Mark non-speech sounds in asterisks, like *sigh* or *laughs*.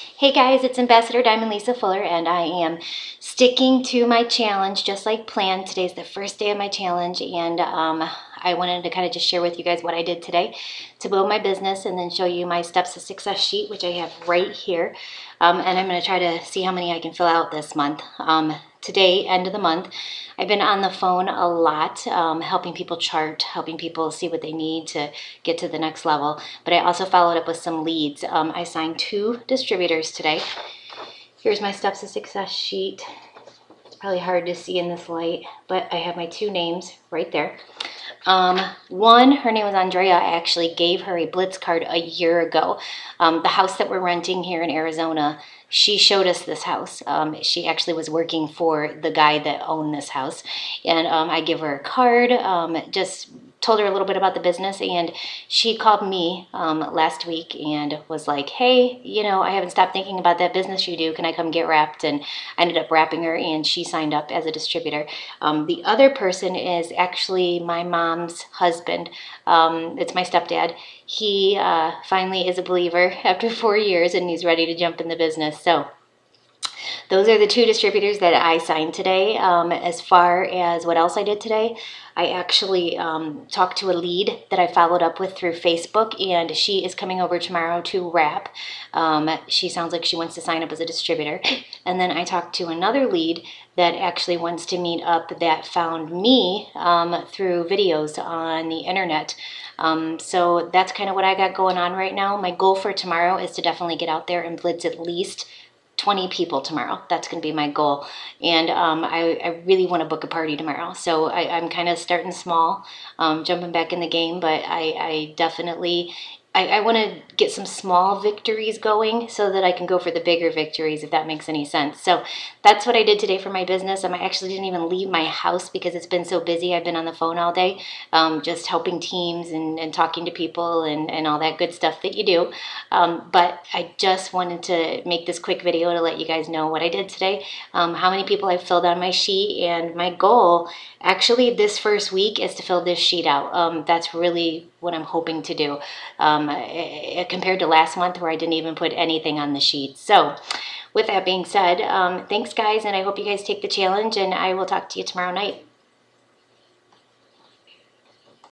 Hey guys, it's Ambassador Diamond Lisa Fuller, and I am sticking to my challenge just like planned. Today's the first day of my challenge, and um, I wanted to kind of just share with you guys what I did today to build my business and then show you my steps to success sheet, which I have right here. Um, and I'm going to try to see how many I can fill out this month. Um, today, end of the month, I've been on the phone a lot, um, helping people chart, helping people see what they need to get to the next level. But I also followed up with some leads. Um, I signed two distributors today. Here's my steps to success sheet. It's probably hard to see in this light, but I have my two names right there. Um, one, her name was Andrea. I actually gave her a Blitz card a year ago. Um, the house that we're renting here in Arizona, she showed us this house. Um, she actually was working for the guy that owned this house. And um, I give her a card, um, just told her a little bit about the business and she called me um, last week and was like hey you know i haven't stopped thinking about that business you do. Can i come get wrapped? And i ended up wrapping her and she signed up as a distributor. Um, the other person is actually my mom's husband. Um, it's my stepdad. He uh, finally is a believer *laughs* after four years and he's ready to jump in the business. So those are the two distributors that I signed today. Um, as far as what else I did today, I actually um, talked to a lead that I followed up with through Facebook, and she is coming over tomorrow to wrap. Um, she sounds like she wants to sign up as a distributor. And then I talked to another lead that actually wants to meet up that found me um, through videos on the internet. Um, so that's kind of what I got going on right now. My goal for tomorrow is to definitely get out there and blitz at least 20 people tomorrow. That's going to be my goal. And um, I, I, really want to book a party tomorrow. So I, am kind of starting small, um, jumping back in the game, but I, I definitely I, I want to get some small victories going so that I can go for the bigger victories, if that makes any sense. So that's what I did today for my business. Um, I actually didn't even leave my house because it's been so busy. I've been on the phone all day, um, just helping teams and, and talking to people and, and all that good stuff that you do. Um, but I just wanted to make this quick video to let you guys know what I did today, um, how many people I filled on my sheet, and my goal actually this first week is to fill this sheet out. Um, that's really what I'm hoping to do um, eh, compared to last month where I didn't even put anything on the sheet. So with that being said, um, thanks guys, and I hope you guys take the challenge, and I will talk to you tomorrow night.